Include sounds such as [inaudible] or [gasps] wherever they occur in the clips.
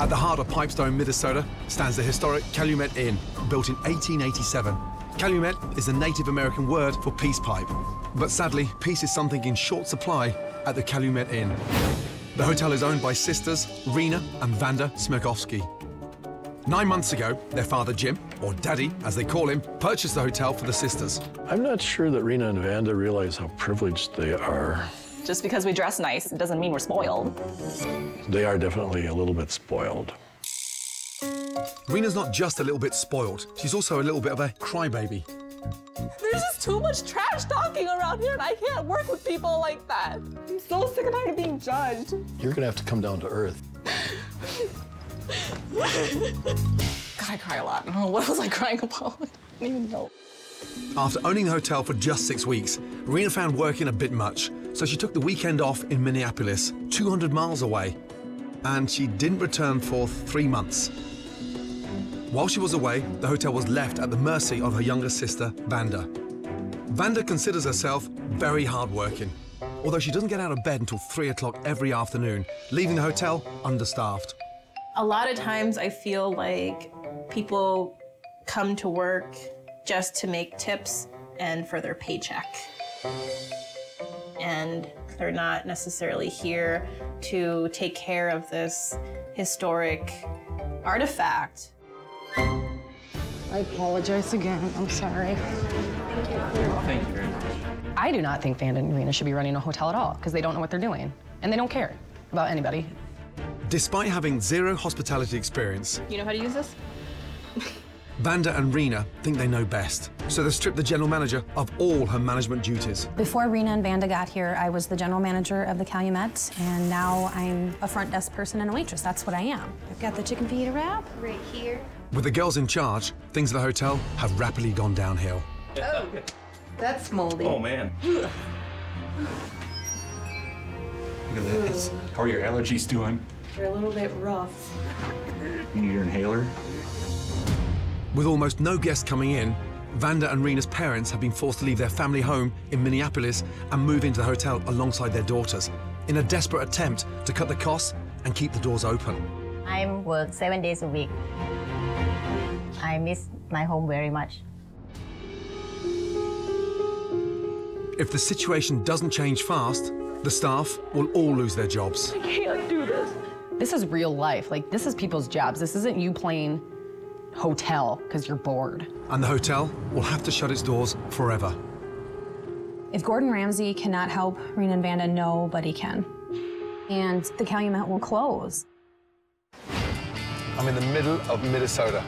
At the heart of Pipestone, Minnesota, stands the historic Calumet Inn, built in 1887. Calumet is a Native American word for peace pipe. But sadly, peace is something in short supply at the Calumet Inn. The hotel is owned by sisters Rena and Vanda Smirkovsky. Nine months ago, their father Jim, or Daddy as they call him, purchased the hotel for the sisters. I'm not sure that Rena and Vanda realize how privileged they are. Just because we dress nice doesn't mean we're spoiled. They are definitely a little bit spoiled. Rena's not just a little bit spoiled, she's also a little bit of a crybaby. There's just too much trash talking around here, and I can't work with people like that. I'm so sick and tired of being judged. You're gonna have to come down to earth. [laughs] God, I cry a lot. Oh, what was I crying about? I don't even know. After owning the hotel for just six weeks, Rena found working a bit much, so she took the weekend off in Minneapolis, 200 miles away. And she didn't return for three months. While she was away, the hotel was left at the mercy of her younger sister, Vanda. Vanda considers herself very hardworking, although she doesn't get out of bed until 3 o'clock every afternoon, leaving the hotel understaffed. A lot of times I feel like people come to work just to make tips and for their paycheck. And they're not necessarily here to take care of this historic artifact. I apologize again. I'm sorry. Thank you very much. I do not think Vanda and Rena should be running a hotel at all because they don't know what they're doing and they don't care about anybody. Despite having zero hospitality experience, You know how to use this? [laughs] Vanda and Rena think they know best, so they stripped the general manager of all her management duties. Before Rena and Vanda got here, I was the general manager of the Calumet, and now I'm a front desk person and a waitress. That's what I am. I've got the chicken fajita wrap right here. With the girls in charge, things at the hotel have rapidly gone downhill. Oh, that's moldy. Oh, man. [sighs] Look at this. How are your allergies doing? They're a little bit rough. You need your inhaler? With almost no guests coming in, Vanda and Rena's parents have been forced to leave their family home in Minneapolis and move into the hotel alongside their daughters in a desperate attempt to cut the costs and keep the doors open. I work seven days a week. I miss my home very much. If the situation doesn't change fast, the staff will all lose their jobs. I can't do this. This is real life. Like, this is people's jobs. This isn't you playing hotel because you're bored. And the hotel will have to shut its doors forever. If Gordon Ramsay cannot help Rena and Vanda, nobody can. And the Calumet will close. I'm in the middle of Minnesota.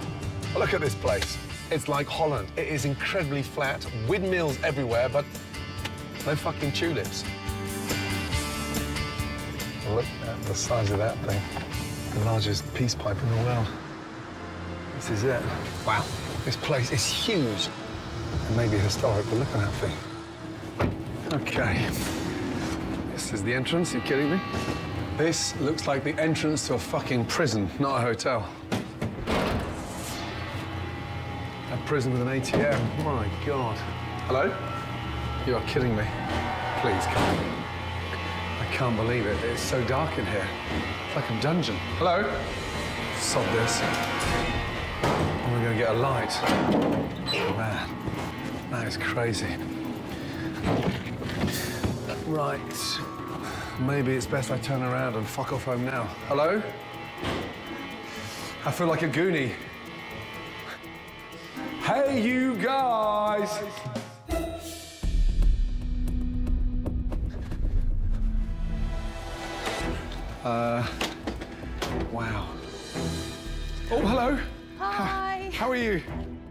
Look at this place. It's like Holland. It is incredibly flat, windmills everywhere, but no fucking tulips. Look at the size of that thing. The largest peace pipe in the world. This is it. Wow. This place is huge. It may be historic, but look at that thing. Okay. This is the entrance. Are you kidding me? This looks like the entrance to a fucking prison, not a hotel. A prison with an ATM. My God. Hello? You are kidding me. Please come. I can't believe it. It's so dark in here. It's like a dungeon. Hello? Sod this. I'm gonna get a light. Man, that is crazy. Right. Maybe it's best I turn around and fuck off home now. Hello? I feel like a goonie. Hey, you guys! Uh, wow. Oh, hello. Hi. How are you?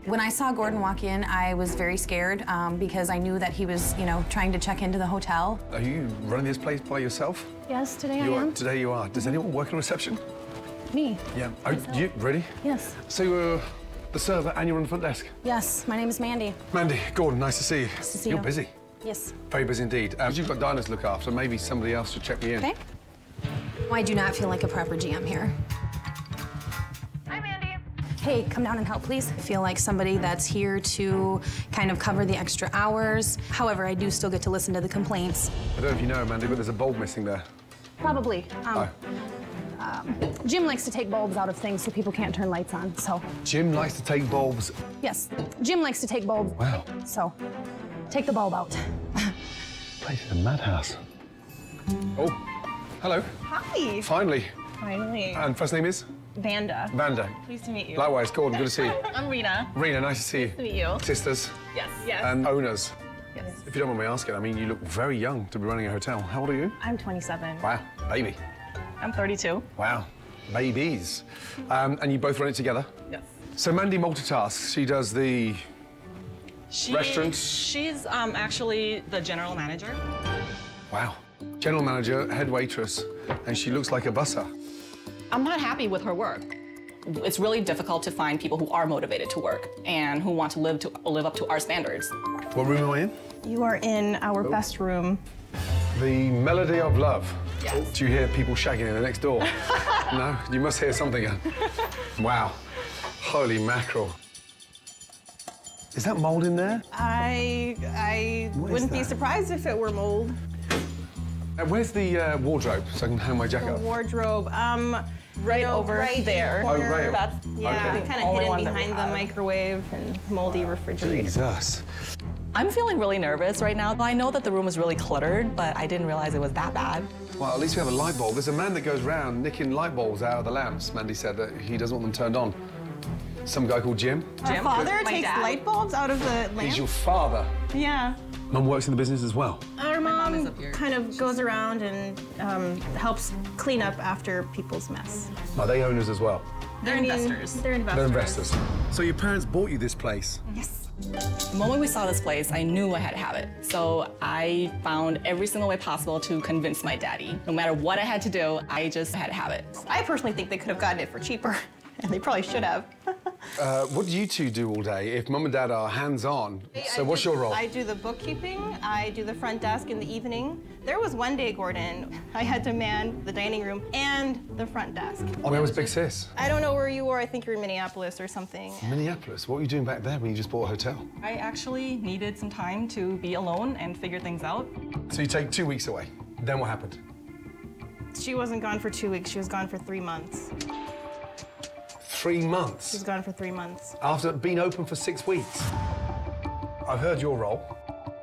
When I saw Gordon walk in, I was very scared um, because I knew that he was, you know, trying to check into the hotel. Are you running this place by yourself? Yes, today You I are. am. Today you are. Does anyone work in reception? Me. Yeah. Are you ready? Yes. So you're the server and you're on the front desk. Yes, my name is Mandy. Mandy, Gordon, nice to see you. Nice to see you're you. Are busy. Yes. Very busy indeed. Um, you've got diners to look after. Maybe somebody else should check me in. Okay. I do not feel like a proper GM here. Hi, Mandy. Hey, come down and help, please. I feel like somebody that's here to kind of cover the extra hours. However, I do still get to listen to the complaints. I don't know if you know, Mandy, but there's a bulb missing there. Probably. Um, Oh. Um, Jim likes to take bulbs out of things so people can't turn lights on. So, Jim likes to take bulbs. yes, Jim likes to take bulbs. Wow. So, take the bulb out. Place is a madhouse. Oh, hello. Hi. Finally. Finally. And first name is? Vanda. Vanda. Pleased to meet you. Likewise, Gordon, good to see you. [laughs] I'm Rena. Rena, nice to see you. Nice to meet you. Sisters Yes. Yes. and owners. yes. If you don't mind me asking, I mean, you look very young to be running a hotel. How old are you? I'm 27. Wow, baby. I'm 32. Wow, babies. Um, and you both run it together? Yes. So Mandy multitasks. She does the She, Restaurants? She's um, actually the general manager. wow, general manager, head waitress, and she looks like a busser. I'm not happy with her work. It's really difficult to find people who are motivated to work and who want to live to live up to our standards. What room am I in? You are in our best room. The melody of love. Yes. Do you hear people shagging in the next door? [laughs] no, you must hear something. [laughs] wow, holy mackerel. Is that mold in there? I I What is wouldn't be surprised if it were mold. Uh, where's the uh, wardrobe so I can hang my jacket The up? wardrobe. Um, Right you know, over right there. Oh, right. That's Yeah, Okay. kind of hidden one that we behind the microwave and moldy refrigerator. Jesus. I'm feeling really nervous right now. I know that the room is really cluttered, but I didn't realize it was that bad. Well, at least we have a light bulb. There's a man that goes round nicking light bulbs out of the lamps. Mandy said that he doesn't want them turned on. Some guy called Jim. Our Jim? father My takes dad. light bulbs out of the lamp. He's your father. Yeah. Mum works in the business as well. Our mom is mom up here. kind of goes around and um, helps clean up after people's mess. Are they owners as well? They're I mean, investors. They're investors. They're investors. So your parents bought you this place? Yes. The moment we saw this place, I knew I had to have it. So I found every single way possible to convince my daddy. No matter what I had to do, I just had to have it. I personally think they could have gotten it for cheaper, [laughs] and [laughs] they probably should have. Uh, what do you two do all day if mum and dad are hands-on? So I what's do- your role? I do the bookkeeping. I do the front desk in the evening. There was one day, Gordon, [laughs] I had to man the dining room and the front desk. Oh, where was Big Sis? I don't know where you were. I think you're in Minneapolis or something. Minneapolis. What were you doing back there when you just bought a hotel? I actually needed some time to be alone and figure things out. So you take two weeks away. Then what happened? She wasn't gone for two weeks. She was gone for three months. Three months? She was months gone for three months. after being open for six weeks. I've heard your role.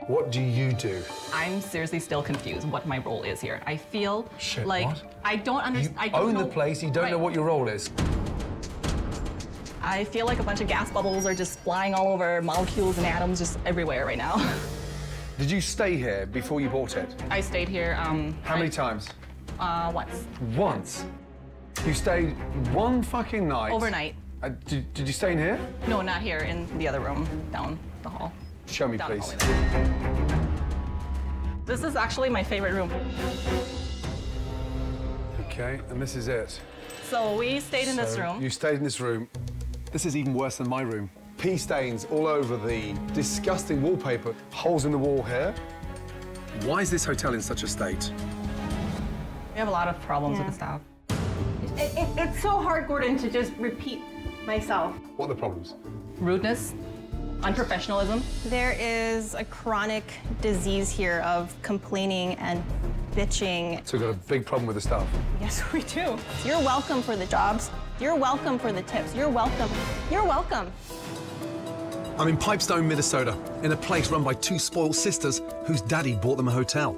What do you do? I'm seriously still confused what my role is here. I feel Shit, like what? I don't You understand. I don't own know, the place. You don't know what your role is. I feel like a bunch of gas bubbles are just flying all over, molecules and atoms just everywhere right now. [laughs] Did you stay here before you bought it? I stayed here um, How many times? uh, once Once. You stayed one fucking night. overnight. Uh, did, did you stay in here? No, not here. In the other room down the hall. Show me, Down please. hallway. This is actually my favorite room. Okay, and this is it. So we stayed in this room. You stayed in this room. This is even worse than my room. Pea stains all over the disgusting wallpaper, holes in the wall here. Why is this hotel in such a state? We have a lot of problems Yeah. with the staff. It, it, it's so hard, Gordon, to just repeat myself. What are the problems? Rudeness, unprofessionalism. There is a chronic disease here of complaining and bitching. So we've got a big problem with the staff. Yes, [laughs] we do. You're welcome for the jobs. You're welcome for the tips. You're welcome. You're welcome. I'm in Pipestone, Minnesota, in a place run by two spoiled sisters whose daddy bought them a hotel.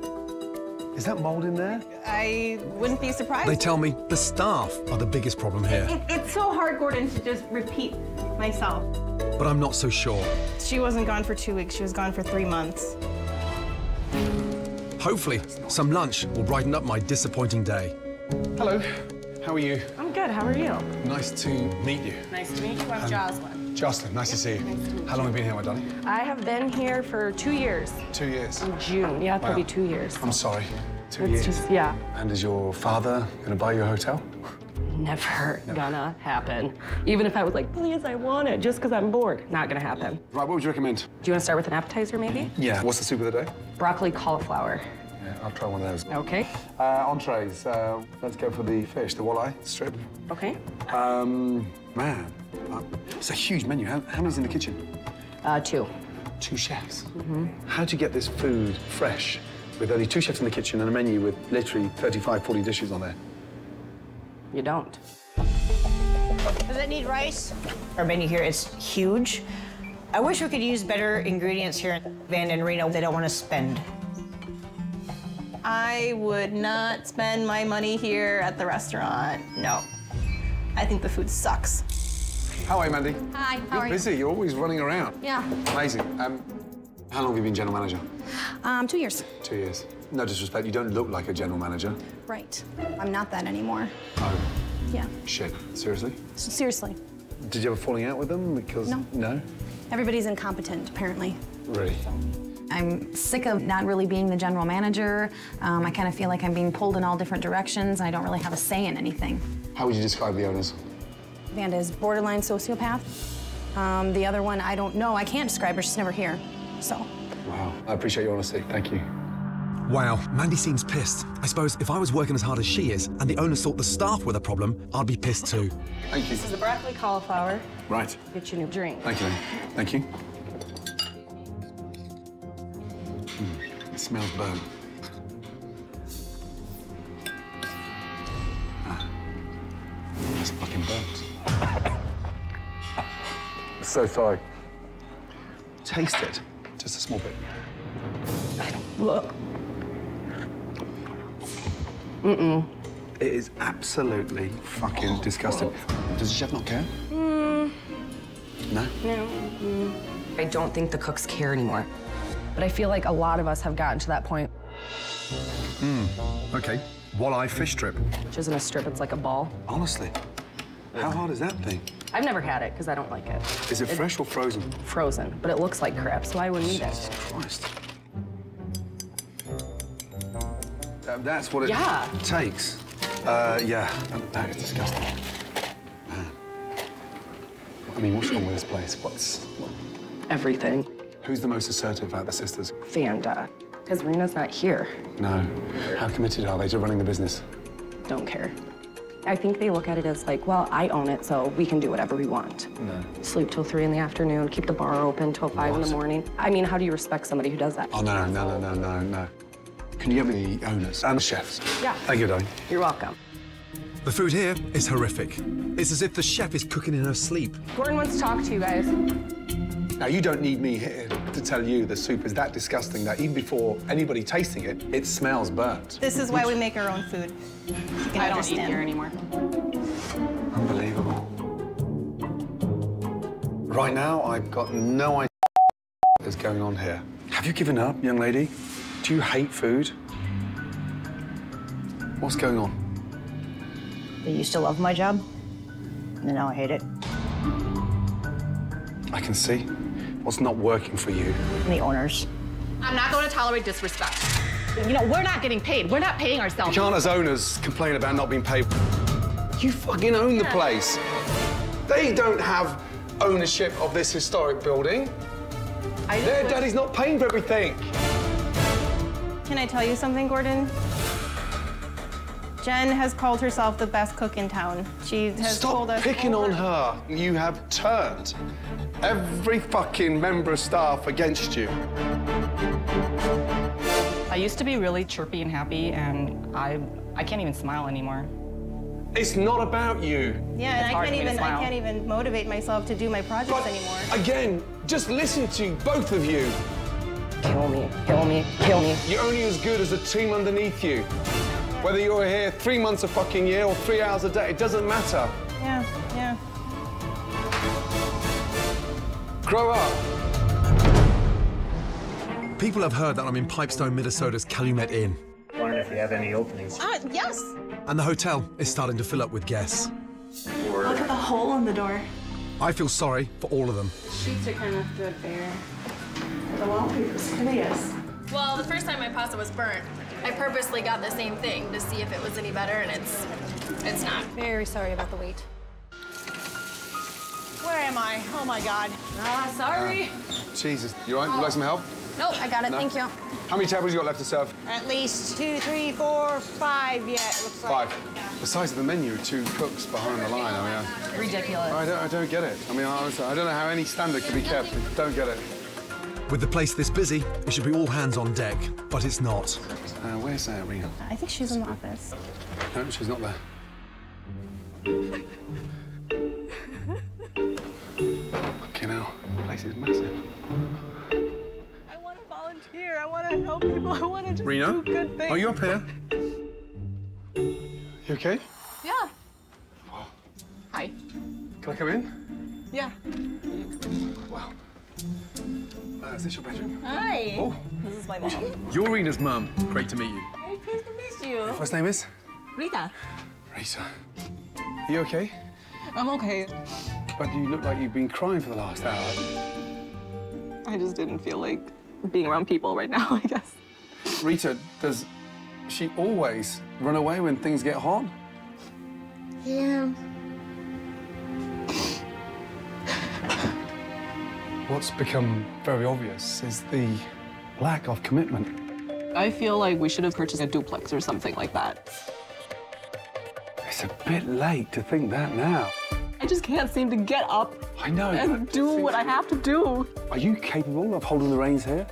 Is that mold in there? I wouldn't be surprised. They tell me the staff are the biggest problem here, It, [laughs] it's so hard, Gordon, to just repeat myself. but I'm not so sure. She wasn't gone for two weeks. She was gone for three months. Hopefully, some lunch will brighten up my disappointing day. Hello, how are you? I'm good. How are you? Nice to meet you. Nice to meet you. I'm Jocelyn. Jocelyn, nice to see you. Nice to you. How long have you been here, my darling? I have been here for two years. Two years. In June. Yeah, it'll Wow. be two years. I'm sorry. Two It's years. just, yeah. And is your father to buy you a hotel? Never gonna happen. Even if I was like, please, I want it, just because I'm bored. Not gonna happen. Right, what would you recommend? Do you want to start with an appetizer, maybe? Yeah. What's the soup of the day? Broccoli cauliflower. Yeah, I'll try one of those. Okay. Uh, entrees. Uh, let's go for the fish, the walleye strip. Okay. Um, man, uh, it's a huge menu. How, how many's in the kitchen? Uh, two. Two chefs. How do you get this food fresh with only two chefs in the kitchen and a menu with literally 35, 40 dishes on there? You don't. Does it need rice? Our menu here is huge. I wish we could use better ingredients here in Van and Rena. They don't want to spend. I would not spend my money here at the restaurant. No. I think the food sucks. How are you, Mandy? Hi, how You're are you? busy. You're always running around. Yeah. Amazing. Um, how long have you been general manager? Um, two years. Two years. No disrespect, you don't look like a general manager. Right. I'm not that anymore. Oh, Yeah. shit. Seriously? Seriously. Did you have a falling out with them? Because No. No. Everybody's incompetent, apparently. Really? I'm sick of not really being the general manager. Um, I kind of feel like I'm being pulled in all different directions, and I don't really have a say in anything. How would you describe the owners? Vanda is borderline sociopath. Um, the other one, I don't know. I can't describe her. She's never here. So. Wow. I appreciate your honesty. Thank you. Wow, Mandy seems pissed. I suppose if I was working as hard as she is and the owners thought the staff were the problem, I'd be pissed too. Thank you. This is a broccoli cauliflower. Right. Get you a new drink. Thank you. Thank you. Mm, it smells burnt. Ah, it's fucking burnt. [laughs] so sorry. Taste it. Just a small bit. Look. Mm-mm. It is absolutely fucking disgusting. Does the chef not care? Mm. No? No. I don't think the cooks care anymore. But I feel like a lot of us have gotten to that point, Hmm. Okay. Walleye fish strip. which isn't a strip, it's like a ball. Honestly. How hard is that thing? I've never had it because I don't like it. Is it fresh or frozen? Frozen, but it looks like crap, so I wouldn't eat it. Jesus Christ. Uh, that's what it Yeah. takes. Uh, yeah, that- that is disgusting. Man. I mean, what's wrong with this place? What's Everything. who's the most assertive out of the sisters? Vanda. Because Rena's not here. No. How committed are they to running the business? Don't care. I think they look at it as like, well, I own it, so we can do whatever we want. No. Sleep till three in the afternoon, keep the bar open till five in the morning. I mean, how do you respect somebody who does that? Oh no, no, no, no, no, no. Can you get me the owners and the chefs? Yeah. Thank you, darling. You're welcome. The food here is horrific. It's as if the chef is cooking in her sleep. Gordon wants to talk to you guys. Now, you don't need me here to tell you the soup is that disgusting that even before anybody tasting it, it smells burnt. This is why we make our own food. You can I don't understand. eat here anymore. Unbelievable. Right now, I've got no idea what is going on here. Have you given up, young lady? Do you hate food? What's going on? I used to love my job, and now I hate it. I can see what's not working for you. The owners. I'm not going to tolerate disrespect. You know, we're not getting paid. We're not paying You ourselves. can't, as owners, complain about not being paid. You fucking own the place. They don't have ownership of this historic building. Their daddy's not paying for everything. Can I tell you something, Gordon? Jen has called herself the best cook in town. She has told Stop us. picking over- on her. You have turned every fucking member of staff against you. I used to be really chirpy and happy, and I I can't even smile anymore. It's not about you. Yeah, and I can't for me to even I can't even motivate myself to do my projects anymore. Again, just listen to both of you. Kill me, kill me, kill me. You're only as good as the team underneath you. Whether you're here three months a fucking year or three hours a day, it doesn't matter. Yeah, yeah. Grow up. People have heard that I'm in Pipestone, Minnesota's Calumet Inn, Wondering if you have any openings. Uh, yes. and the hotel is starting to fill up with guests. Look at the hole in the door. I feel sorry for all of them. Sheets are kind of threadbare. The wallpaper's hideous. Well, the first time my pasta was burnt, I purposely got the same thing to see if it was any better, and it's it's not. Very sorry about the wait. Where am I? Oh my God. Ah, sorry. Jesus, you all right? You like some help? Nope, I got it. No. Thank you. How many tables you got left to serve? At least two, three, four, five yet, looks like. Five. The size of the menu, two cooks behind the line. I mean, I, Ridiculous. I don't, I don't get it. I mean, honestly, I don't know how any standard can be kept. I don't get it. With the place this busy, it should be all hands on deck, but it's not. Uh, where's uh, Rena? I think she's in the office. No, she's not there. okay, now, the place is massive. I want to volunteer. I want to help people. I want to just Rena? do good things. Are you up here? You okay? Yeah. Hi. Can I come in? Yeah. Wow. Uh, is this your bedroom? Hi. Oh. This is my mom. You're Rena's mum. Great to meet you. Hey, pleased to meet you. Your first name is? Rita. Rita. Are you okay? I'm okay. But you look like you've been crying for the last hour. I just didn't feel like being around people right now, [laughs] I guess. Rita, does she always run away when things get hot? Yeah. What's become very obvious is the lack of commitment. I feel like we should have purchased a duplex or something like that. It's a bit late to think that now. I just can't seem to get up I know. and do what I have to do. Are you capable of holding the reins here?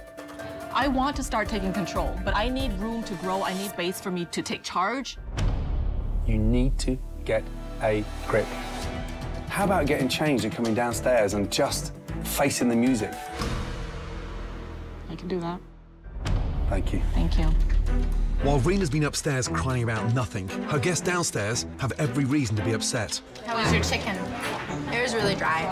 I want to start taking control, but I need room to grow. I need space for me to take charge. You need to get a grip. How about getting changed and coming downstairs and just facing the music? I can do that. Thank you. Thank you. While Rena's been upstairs crying about nothing, her guests downstairs have every reason to be upset. How was your chicken? It was really dry.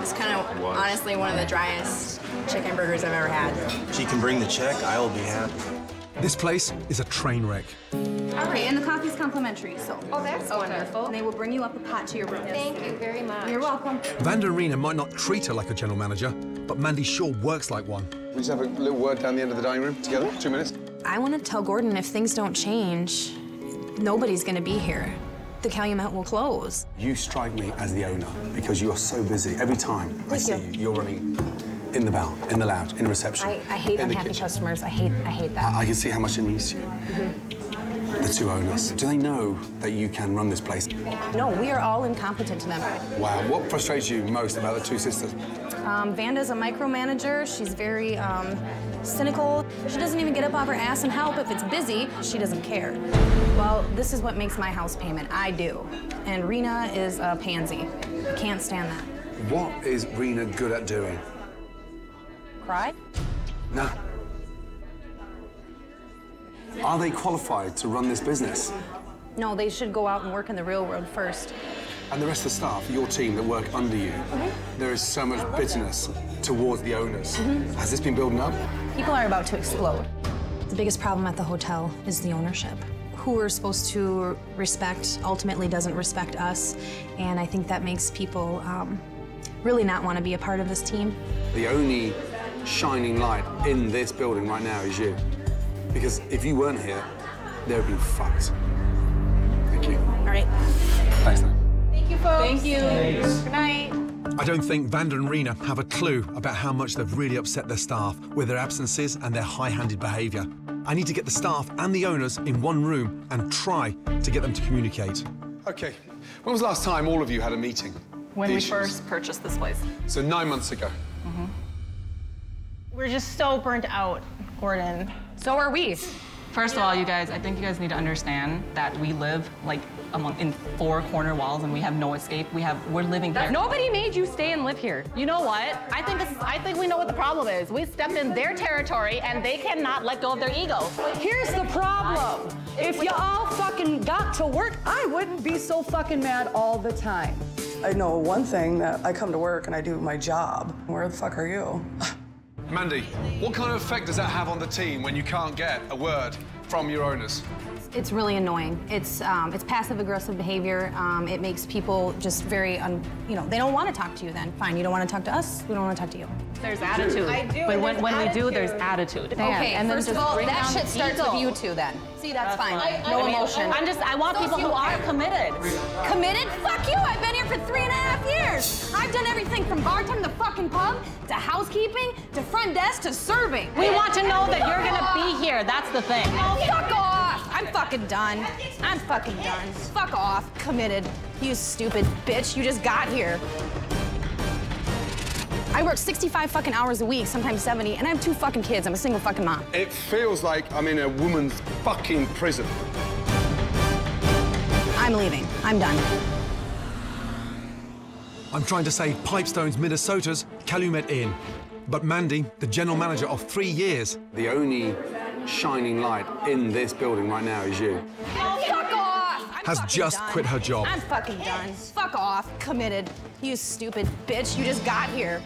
It's kind of honestly one of the driest chicken burgers I've ever had. She can bring the check, I'll be happy. This place is a train wreck. All right, and the coffee's complimentary, so. Oh, that's wonderful. And they will bring you up a pot to your room. Thank you very much. You're welcome. Vanda and Rena might not treat her like a general manager, but Mandy sure works like one. We just have a little word down the end of the dining room together, two minutes. I want to tell Gordon if things don't change, nobody's going to be here. The Calumet will close. You strike me as the owner because you are so busy. Every time I Thank see you. you, you're running in the bar, in the lounge, in reception. I, I hate unhappy kitchen. customers. I hate I hate that. I, I can see how much it means to you. The two owners. Do they know that you can run this place? No, we are all incompetent to them. Wow. What frustrates you most about the two sisters? Um, Vanda's a micromanager. She's very um, cynical. She doesn't even get up off her ass and help if it's busy. She doesn't care. Well, this is what makes my house payment. I do. And Rena is a pansy. I can't stand that. What is Rena good at doing? Cry? No. Are they qualified to run this business? No, they should go out and work in the real world first. And the rest of the staff, your team that work under you, there is so much bitterness towards the owners. Has this been building up? People are about to explode. The biggest problem at the hotel is the ownership. Who we're supposed to respect ultimately doesn't respect us, and I think that makes people um, really not want to be a part of this team. The only shining light in this building right now is you. Because if you weren't here, they would be fucked. Thank you. All right. Thanks, Dan. Thank you, folks. Thank you. Good night. I don't think Vanda and Rena have a clue about how much they've really upset their staff with their absences and their high-handed behaviour. I need to get the staff and the owners in one room and try to get them to communicate. Okay. When was the last time all of you had a meeting? When we Issues. first purchased this place. So nine months ago. We're just so burnt out, Gordon. So are we. First of all, you guys, I think you guys need to understand that we live like among in four corner walls and we have no escape. We have we're living here. Nobody made you stay and live here. You know what? I think this is, I think we know what the problem is. We stepped in their territory and they cannot let go of their ego. Here's the problem. If you all fucking got to work, I wouldn't be so fucking mad all the time. I know one thing that I come to work and I do my job. Where the fuck are you? [laughs] Mandy, what kind of effect does that have on the team when you can't get a word from your owners? It's really annoying. It's um, it's passive aggressive behavior. Um, it makes people just very, un, you know, they don't want to talk to you. Then fine, you don't want to talk to us. We don't want to talk to you. There's attitude. I do, But and when, there's when we do, there's attitude. Okay, and then first just of all, that shit starts with you two. Then see, that's, fine. fine. no I mean, emotion. I'm just- I want people who are committed. Committed? Fuck you! I've been here for three and a half years. I've done everything from bartending to fucking pub to housekeeping to front desk to serving. We want to know that you're gonna be here. That's the thing. Oh, fuck off! I'm fucking done. I'm fucking done. Fuck off. Committed. You stupid bitch. You just got here. I work 65 fucking hours a week, sometimes 70, and I have two fucking kids. I'm a single fucking mom. It feels like I'm in a woman's fucking prison. I'm leaving. I'm done. I'm trying to say Pipestone's Minnesota's Calumet Inn. But Mandy, the general manager of three years, The only shining light in this building right now is you. Fuck off! I'm has just done. quit her job. I'm fucking done. Fuck off. Committed. You stupid bitch. You just got here.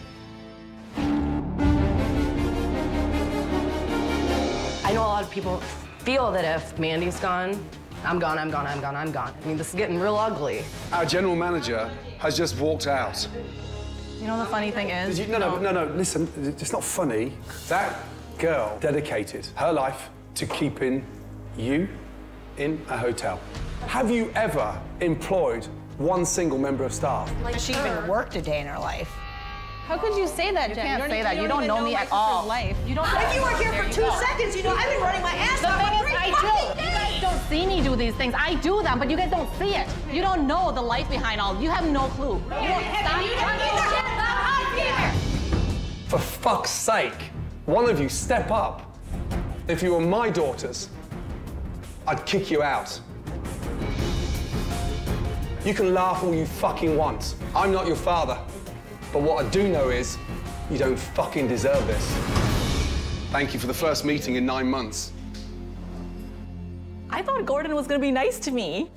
I know a lot of people feel that if Mandy's gone, I'm gone, I'm gone, I'm gone, I'm gone. I mean, this is getting real ugly. Our general manager has just walked out. You know the funny thing is? Did you, no, no, no, no, listen, it's not funny. That girl dedicated her life to keeping you in a hotel. Have you ever employed one single member of staff? Like she even worked a day in her life. How could you say that, You Jen? can't don't say that. You don't even know me at all. sister's Life. You don't. If you were here There for two go. seconds, you know, I've been running my ass The off thing for is, three I fucking do. You guys don't see me do these things. I do them, but you guys don't see it. You don't know the life behind all. You have no clue. You don't stop. For fuck's sake, one of you step up. If you were my daughters, I'd kick you out. You can laugh all you fucking want. I'm not your father. But what I do know is you don't fucking deserve this. Thank you for the first meeting in nine months. I thought Gordon was gonna be nice to me.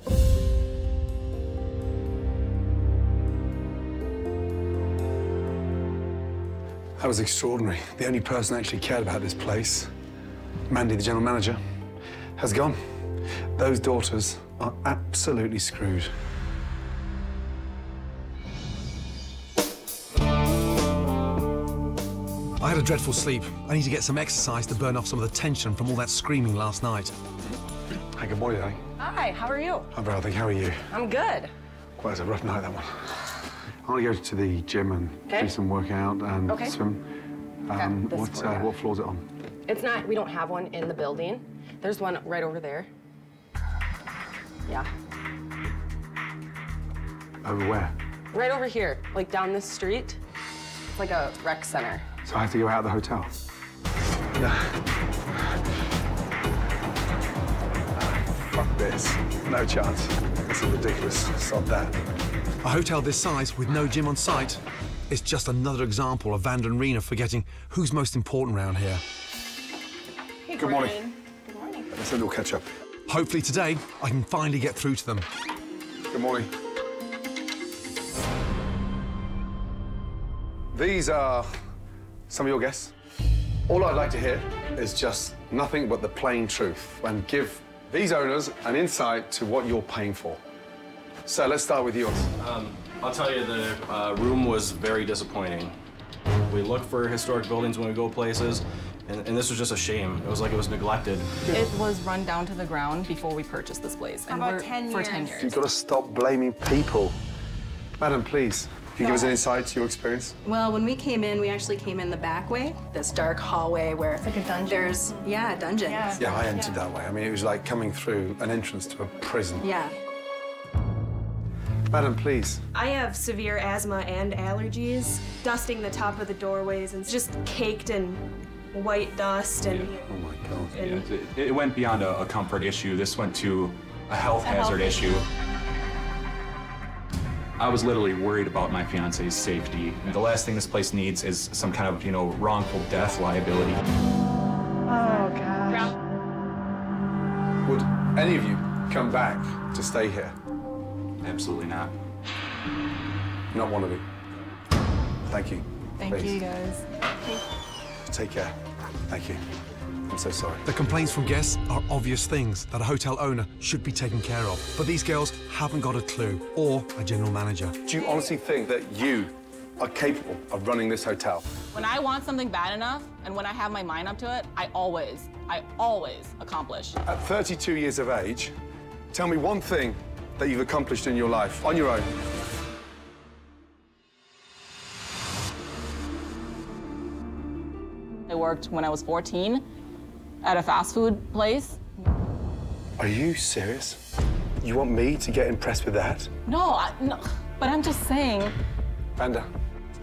That was extraordinary. The only person that actually cared about this place, Mandy, the general manager, has gone. Those daughters are absolutely screwed. I had a dreadful sleep. I need to get some exercise to burn off some of the tension from all that screaming last night. Hey, good morning, Danny. Hi, how are you? I'm well, thank. How are you? I'm good. Quite a rough night, that one. I want to go to the gym and Okay. do some workout and Okay. swim. Um, this what, uh, workout. what floor's it on? It's not, we don't have one in the building. There's one right over there. Yeah, Over where? right over here, like down this street. It's like a rec center. So I have to go out of the hotel. Yeah. Fuck this. No chance. This is ridiculous. Stop that. A hotel this size with no gym on site is just another example of Vanda and Rena forgetting who's most important around here. Good morning. Let's have a little catch up. Hopefully today I can finally get through to them. Good morning. These are some of your guests. All I'd like to hear is just nothing but the plain truth and give these owners an insight to what you're paying for. So let's start with yours. Um, I'll tell you, the uh, room was very disappointing. We look for historic buildings when we go places, and, and this was just a shame. It was like it was neglected. It was run down to the ground before we purchased this place. And about we're 10 for 10 years. You've got to stop blaming people. Madam, please, can you give us an insight to your experience? Well, when we came in, we actually came in the back way, this dark hallway where it's like a dungeon. There's yeah, a dungeon. Yeah, I entered that way. I mean, it was like coming through an entrance to a prison. Yeah. Madam, please. I have severe asthma and allergies. Dusting the top of the doorways and it's just caked in white dust and Oh my God. Yeah, it, it went beyond a, a comfort issue. This went to a health A health hazard issue. issue. I was literally worried about my fiance's safety. The last thing this place needs is some kind of, you know, wrongful death liability. Oh, gosh. Would any of you come back to stay here? Absolutely not. Not one of you. Thank you. Thank Please. you guys. Take care. Thank you. I'm so sorry. The complaints from guests are obvious things that a hotel owner should be taking care of. But these girls haven't got a clue, or a general manager. Do you honestly think that you are capable of running this hotel? When I want something bad enough and when I have my mind up to it, I always, I always accomplish. At 32 years of age, tell me one thing that you've accomplished in your life on your own. I worked when I was 14 at a fast food place. Are you serious? You want me to get impressed with that? No, I, no, but I'm just saying. Vanda,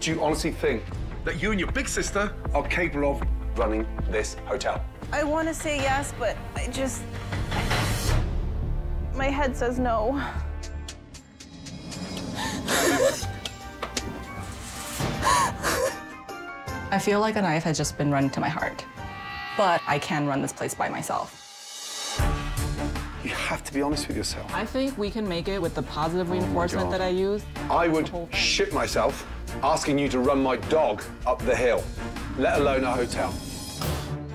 do you honestly think that you and your big sister are capable of running this hotel? I want to say yes, but I just my head says no. I feel like a knife has just been run to my heart, but I can run this place by myself. You have to be honest with yourself. I think we can make it with the positive oh reinforcement oh that I use. I would shit myself asking you to run my dog up the hill, let alone a hotel.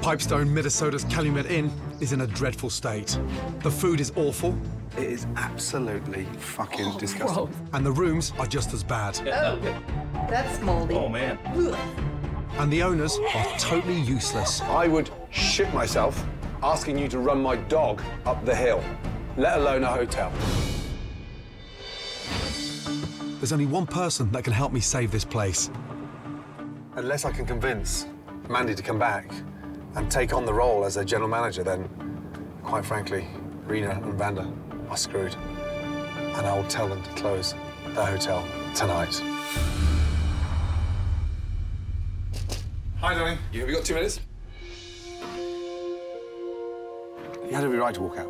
Pipestone, Minnesota's Calumet Inn is in a dreadful state. The food is awful. It is absolutely fucking oh, disgusting. And the rooms are just as bad. Oh, that's moldy. Oh, man. And the owners are totally useless. I would shit myself asking you to run my dog up the hill, let alone a hotel. There's only one person that can help me save this place. Unless I can convince Mandy to come back and take on the role as their general manager, then, quite frankly, Rena and Vanda are screwed. And I will tell them to close the hotel tonight. Hi, darling. You have you got two minutes? You had every right to walk out.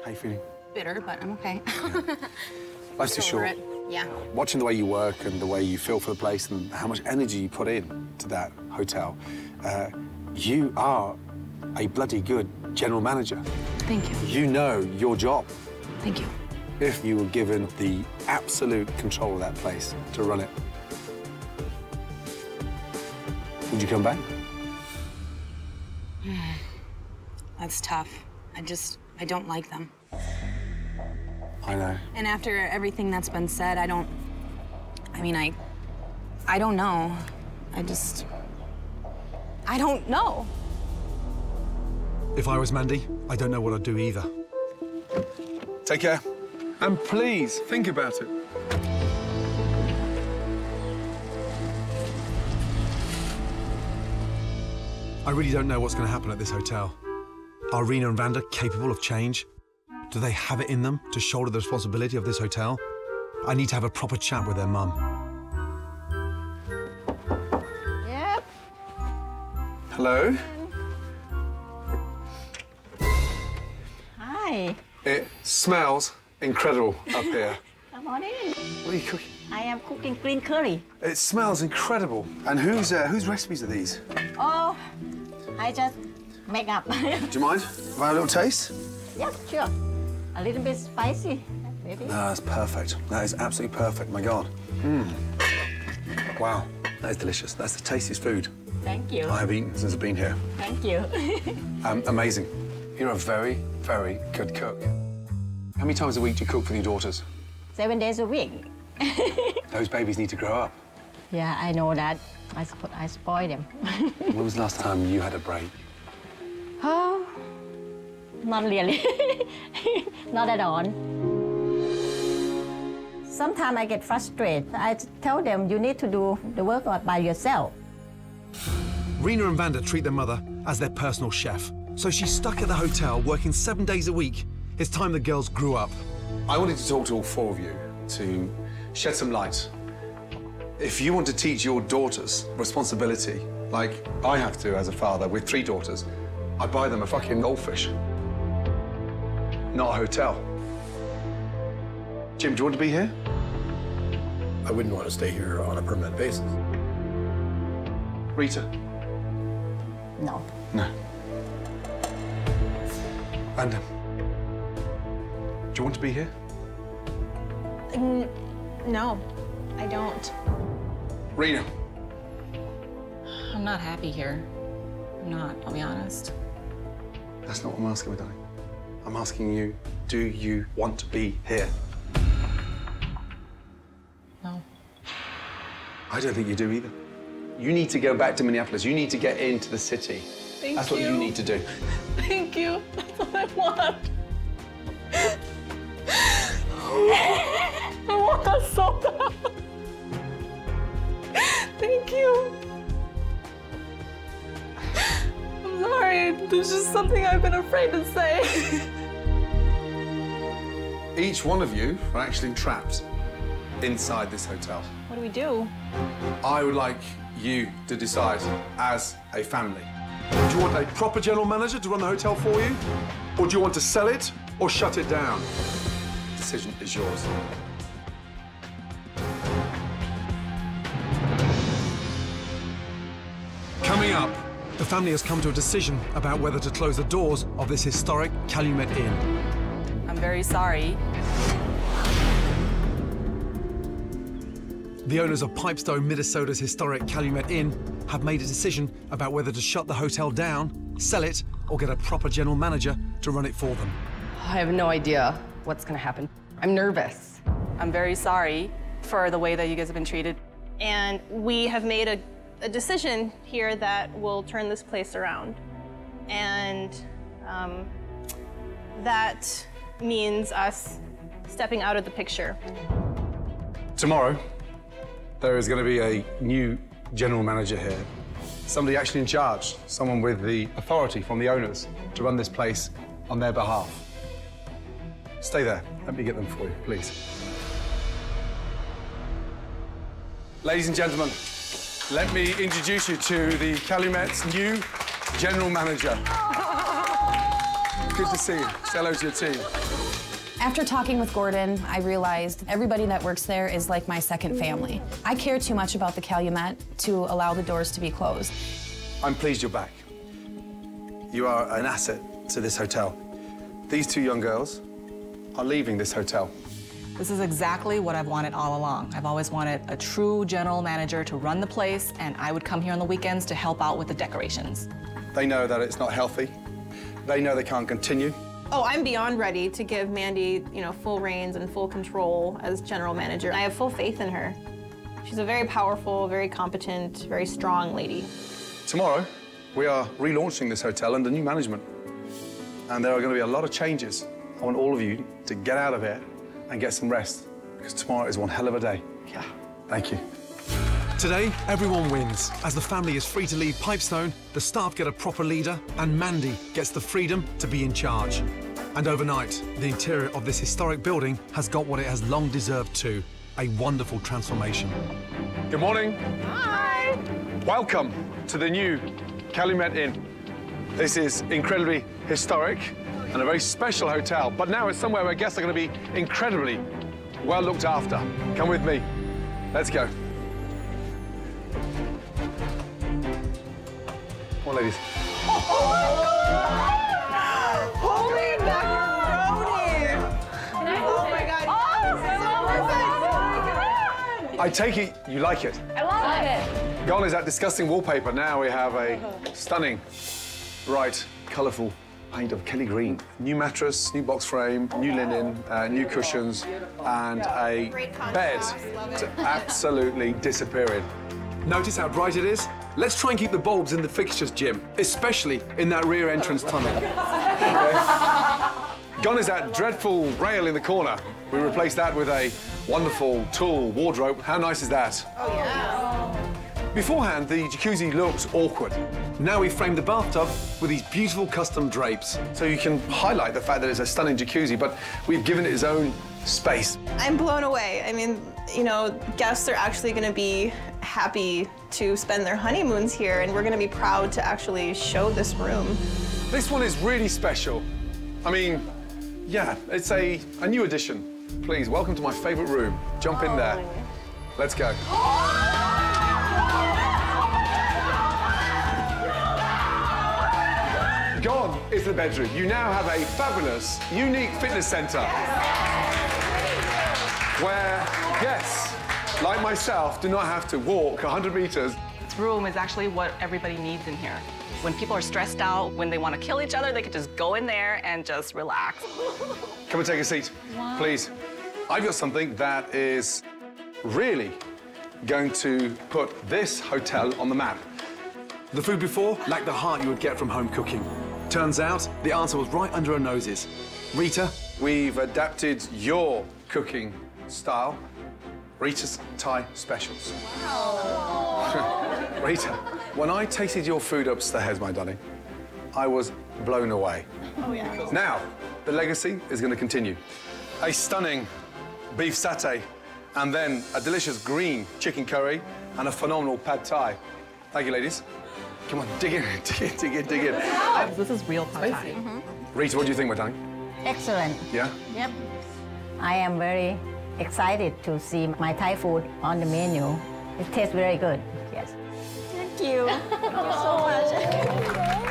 How are you feeling? Bitter, but I'm okay. [laughs] Life's too Get over short. it. Yeah. Watching the way you work and the way you feel for the place and how much energy you put in to that hotel, uh, you are a bloody good general manager. Thank you. You know your job. Thank you. If you were given the absolute control of that place to run it, would you come back? [sighs] That's tough. I just, I don't like them. I know. And after everything that's been said, I don't, I mean, I, I don't know. I just, I don't know. If I was Mandy, I don't know what I'd do either. Take care. And please think about it. I really don't know what's going to happen at this hotel. Are Rena and Vanda capable of change? Do they have it in them to shoulder the responsibility of this hotel? I need to have a proper chat with their mum. Hello? Hi. It smells incredible up here. [laughs] Come on in. What are you cooking? I am cooking green curry. It smells incredible. And whose uh, whose recipes are these? Oh, I just make up. [laughs] Do you mind I have a little taste? yes, sure. A little bit spicy, maybe. No, that's perfect. That is absolutely perfect. My God. Mmm. Wow. That is delicious. That's the tastiest food Thank you. I have eaten since I've been here. Thank you. [laughs] Um, amazing. You're a very, very good cook. How many times a week do you cook for your daughters? Seven days a week. [laughs] Those babies need to grow up. Yeah, I know that. I, spo- I spoil them. [laughs] when was the last time you had a break? oh, not really. not at all. Sometimes I get frustrated. I tell them you need to do the work by yourself. Rena and Vanda treat their mother as their personal chef. So she's stuck at the hotel working seven days a week. It's time the girls grew up. I wanted to talk to all four of you to shed some light. If you want to teach your daughters responsibility, like I have to as a father with three daughters, I buy them a fucking goldfish, not a hotel. Jim, do you want to be here? I wouldn't want to stay here on a permanent basis. Rita? No. No. Vanda? Do you want to be here? Mm, no, I don't. Rena? I'm not happy here. I'm not, I'll be honest. That's not what I'm asking, my darling. I'm asking you, do you want to be here? No. I don't think you do either. You need to go back to Minneapolis. You need to get into the city. Thank That's what you you. need to do. Thank you. That's what I want. I want that so bad. Thank you. I'm sorry. There's just something I've been afraid to say. Each one of you are actually trapped inside this hotel. What do we do? I would like you to decide as a family. Do you want a proper general manager to run the hotel for you? Or do you want to sell it or shut it down? The decision is yours. Coming up, the family has come to a decision about whether to close the doors of this historic Calumet Inn. I'm very sorry. The owners of Pipestone, Minnesota's historic Calumet Inn have made a decision about whether to shut the hotel down, sell it, or get a proper general manager to run it for them. I have no idea what's gonna happen. I'm nervous. I'm very sorry for the way that you guys have been treated. And we have made a, a decision here that will turn this place around. And um, that means us stepping out of the picture. Tomorrow, there is going to be a new general manager here. Somebody actually in charge, someone with the authority from the owners to run this place on their behalf. Stay there. Let me get them for you, please. Ladies and gentlemen, let me introduce you to the Calumet's new general manager. Good to see you. Say hello to your team. After talking with Gordon, I realized everybody that works there is like my second family. I care too much about the Calumet to allow the doors to be closed. I'm pleased you're back. You are an asset to this hotel. These two young girls are leaving this hotel. This is exactly what I've wanted all along. I've always wanted a true general manager to run the place, and I would come here on the weekends to help out with the decorations. They know that it's not healthy. They know they can't continue. Oh, I'm beyond ready to give Mandy, you know, full reins and full control as general manager. I have full faith in her. She's a very powerful, very competent, very strong lady. Tomorrow, we are relaunching this hotel under new management. And there are going to be a lot of changes. I want all of you to get out of here and get some rest, because tomorrow is one hell of a day. Yeah. Thank you. Today, everyone wins. As the family is free to leave Pipestone, the staff get a proper leader, and Mandy gets the freedom to be in charge. And overnight, the interior of this historic building has got what it has long deserved too, a wonderful transformation. Good morning. Hi. Welcome to the new Calumet Inn. This is incredibly historic and a very special hotel, but now it's somewhere where guests are going to be incredibly well looked after. Come with me. Let's go. Come on, ladies. Oh, Holy I take it you like it. I love it. Gone is that disgusting wallpaper. Now we have a stunning, bright, colourful paint of Kelly Green. New mattress, new box frame, new linen, uh, new cushions, and a bed to absolutely disappear in. Notice how bright it is? Let's try and keep the bulbs in the fixtures, Jim, especially in that rear entrance tunnel. [laughs] Gone is that dreadful rail in the corner. We replaced that with a wonderful tall wardrobe. How nice is that? Oh, yeah. Beforehand, the jacuzzi looked awkward. Now we've framed the bathtub with these beautiful custom drapes. So you can highlight the fact that it's a stunning jacuzzi, but we've given it its own space. I'm blown away. I mean, you know, guests are actually going to be happy to spend their honeymoons here, and we're going to be proud to actually show this room. This one is really special. I mean, yeah, it's a, a new addition. Please, welcome to my favorite room. Jump in there. Oh. Let's go. Gone is the bedroom. You now have a fabulous, unique fitness center. Where guests, like myself, do not have to walk 100 meters. This room is actually what everybody needs in here. When people are stressed out, when they want to kill each other, they can just go in there and just relax. Come and take a seat, please. I've got something that is really going to put this hotel on the map. The food before lacked the heart you would get from home cooking. Turns out the answer was right under our noses. Rita, We've adapted your cooking style. Rita's Thai specials. [laughs] Rita, when I tasted your food upstairs, my darling, I was blown away. Oh, yeah. Now, the legacy is going to continue. A stunning beef satay, and then a delicious green chicken curry, and a phenomenal pad thai. Thank you, ladies. Come on, dig in, [laughs] dig in, dig in, dig in. This is real pad thai. Mm-hmm. Rita, what do you think, my darling? Excellent. Yeah? Yep. I am very excited to see my Thai food on the menu. It tastes very good. Yes. Thank you. [laughs] Thank you so much.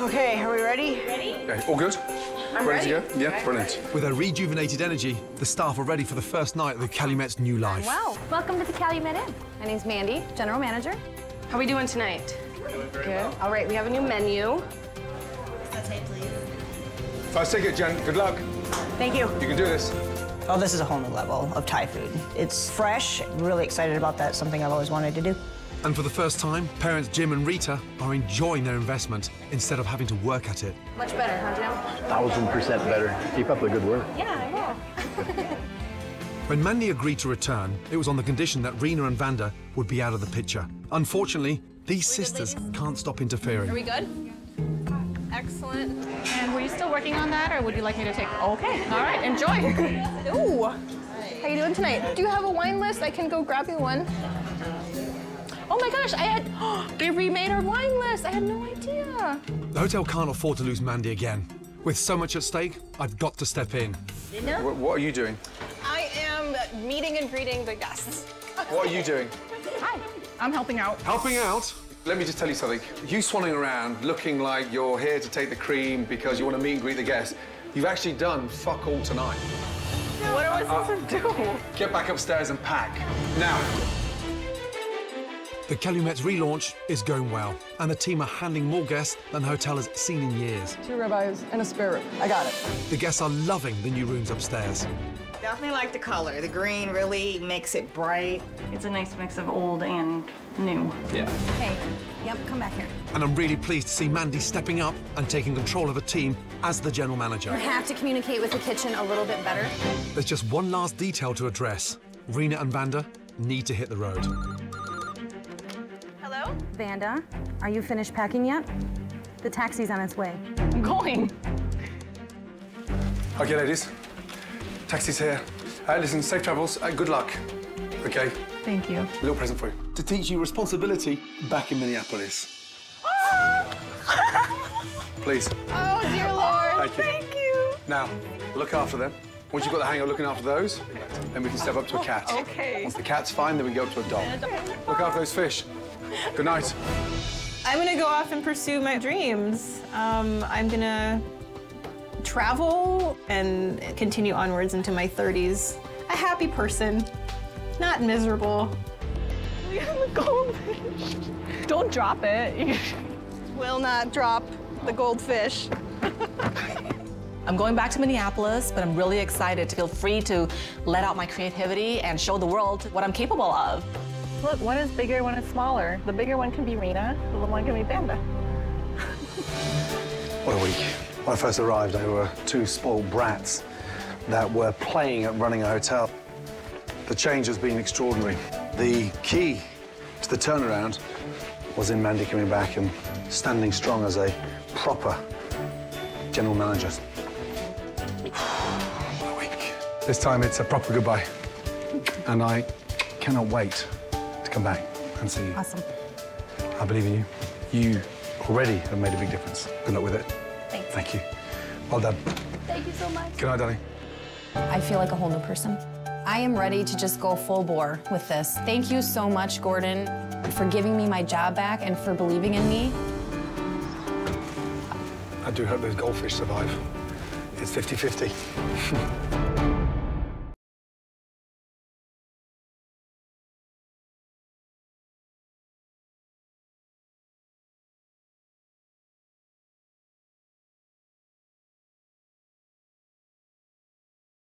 Okay, are we ready? Ready? Okay, all good? I'm ready, to go? Yeah, brilliant. With their rejuvenated energy, the staff are ready for the first night of the Calumet's new life. Wow. Welcome to the Calumet Inn. My name's Mandy, general manager. How are we doing tonight? Good. All right, we have a new menu. First ticket, Jen. Good luck. Thank you. You can do this. Oh, this is a whole new level of Thai food. It's fresh. Really excited about that. Something I've always wanted to do. And for the first time, parents Jim and Rita are enjoying their investment instead of having to work at it. Much better, huh, Jim? Thousand percent better. Keep up the good work. Yeah, yeah. [laughs] When Mandy agreed to return, it was on the condition that Rena and Vanda would be out of the picture. Unfortunately, these sisters can't stop interfering. Are we good? Excellent. And were you still working on that, or would you like me to take? Okay, all right, enjoy. [laughs] Ooh. How you doing tonight? Do you have a wine list? I can go grab you one. Oh my gosh, I had, [gasps] they remade our wine list. I had no idea. The hotel can't afford to lose Mandy again. With so much at stake, I've got to step in. What, what are you doing? I am meeting and greeting the guests. What are you doing? Hi, I'm helping out. Helping out? Let me just tell you something. You swanning around looking like you're here to take the cream because you want to meet and greet the guests, you've actually done fuck all tonight. What am I uh, supposed to do? Get back upstairs and pack. Now. The Calumet's relaunch is going well, and the team are handling more guests than the hotel has seen in years. Two ribeyes and a spare rib. I got it. The guests are loving the new rooms upstairs. I definitely like the color. The green really makes it bright. It's a nice mix of old and new. Yeah. Hey, yep, come back here. And I'm really pleased to see Mandy stepping up and taking control of a team as the general We manager. have to communicate with the kitchen a little bit better. There's just one last detail to address. Rena and Vanda need to hit the road. Hello? Vanda, are you finished packing yet? The taxi's on its way. I'm going. Okay, ladies. Taxi's here. Uh, listen, safe travels. Uh, good luck. Okay? Thank you. A little present for you. To teach you responsibility back in Minneapolis. [laughs] Please. Oh, dear Lord. Thank you. Thank you. Now, look after them. Once you've got the hang of looking after those, then we can step up to a cat. Okay. Once the cat's fine, then we go up to a dog. Look after those fish. Good night. I'm gonna go off and pursue my dreams. Um, I'm gonna travel and continue onwards into my 30s. A happy person, not miserable. We have a goldfish. Don't drop it. Will not drop the goldfish. I'm going back to Minneapolis, but I'm really excited to feel free to let out my creativity and show the world what I'm capable of. Look, one is bigger, one is smaller. The bigger one can be Rena, the little one can be Vanda. What a week. When I first arrived, they were two spoiled brats that were playing at running a hotel. The change has been extraordinary. The key to the turnaround was in Mandy coming back and standing strong as a proper general manager. [sighs] What a week. This time it's a proper goodbye. And I cannot wait to come back and see you. Awesome. I believe in you. You already have made a big difference. Good luck with it. Thanks. Thank you. Well done. Thank you so much. Good night, darling. I feel like a whole new person. I am ready to just go full bore with this. Thank you so much, Gordon, for giving me my job back and for believing in me. I do hope those goldfish survive. It's 50-50. [laughs]